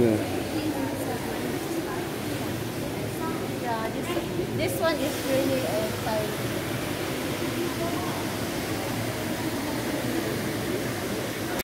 Yeah. This, one is really uh,